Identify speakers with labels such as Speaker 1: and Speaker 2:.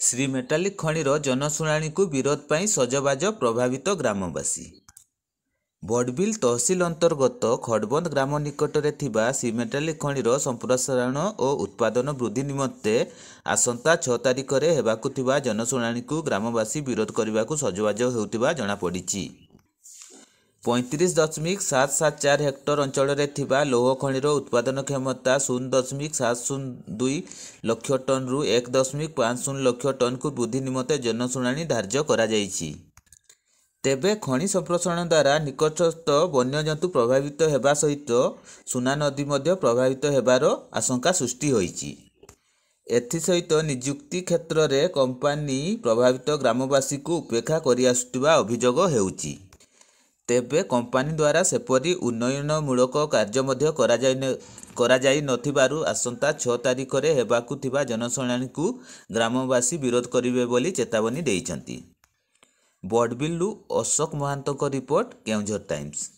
Speaker 1: Shri metallic ଖଣିର ଜନଶୁଣାଣିକୁ ବିରୋଧ ପାଇଁ ସଜବାଜ ପ୍ରଭାବିତ ଗ୍ରାମବାସୀ। ବଡ଼ବିଲ ତହସିଲ ଅନ୍ତର୍ଗତ ଖଡ଼ବନ୍ଦ ଗ୍ରାମ ନିକଟରେ ଥିବା ସିମେଟାଲିକ୍ ଖଣିର ସମ୍ପ୍ରସାରଣ ଓ ଉତ୍ପାଦନ ବୃଦ୍ଧି ନିମନ୍ତେ ଆସନ୍ତା ଛଅ ତାରିଖରେ ହେବାକୁ ଥିବା ଜନଶୁଣାଣିକୁ ଗ୍ରାମବାସୀ ବିରୋଧ କରିବାକୁ ସଜବାଜ ହେଉଥିବା ଜଣାପଡ଼ିଛି। ପଇଁତିରିଶ ଦଶମିକ ସାତ ସାତ ଚାରି ହେକ୍ଟର ଅଞ୍ଚଳରେ ଥିବା ଲୌହ ଖଣିର ଉତ୍ପାଦନ କ୍ଷମତା ଶୂନ ଦଶମିକ ସାତ ଶୂନ ଦୁଇ ଲକ୍ଷ ଟନ୍ରୁ ଏକ ଦଶମିକ ପାଞ୍ଚ ଶୂନ ଲକ୍ଷ ଟନ୍କୁ ବୃଦ୍ଧି ନିମନ୍ତେ ଜନଶୁଣାଣି ଧାର୍ଯ୍ୟ କରାଯାଇଛି। ତେବେ ଖଣି ସମ୍ପ୍ରସାରଣ ଦ୍ୱାରା ନିକଟସ୍ଥ ବନ୍ୟଜନ୍ତୁ ପ୍ରଭାବିତ ହେବା ସହିତ ସୁନା ନଦୀ ମଧ୍ୟ ପ୍ରଭାବିତ ହେବାର ଆଶଙ୍କା ସୃଷ୍ଟି ହୋଇଛି। ଏଥିସହିତ ନିଯୁକ୍ତି କ୍ଷେତ୍ରରେ କମ୍ପାନୀ ପ୍ରଭାବିତ ଗ୍ରାମବାସୀଙ୍କୁ ଉପେକ୍ଷା କରିଆସୁଥିବା ଅଭିଯୋଗ ହେଉଛି। ତେବେ କମ୍ପାନୀ ଦ୍ୱାରା ସେପରି ଉନ୍ନୟନମୂଳକ କାର୍ଯ୍ୟ ମଧ୍ୟ କରାଯାଇ କରାଯାଇ ନଥିବାରୁ ଆସନ୍ତା ଛଅ ତାରିଖରେ ହେବାକୁ ଥିବା ଜନଶୁଣାଣିକୁ ଗ୍ରାମବାସୀ ବିରୋଧ କରିବେ ବୋଲି ଚେତାବନୀ ଦେଇଛନ୍ତି। ବଡ଼ବିଲରୁ ଅଶୋକ ମହାନ୍ତଙ୍କ ରିପୋର୍ଟ କେଉଁଝର ଟାଇମ୍ସ।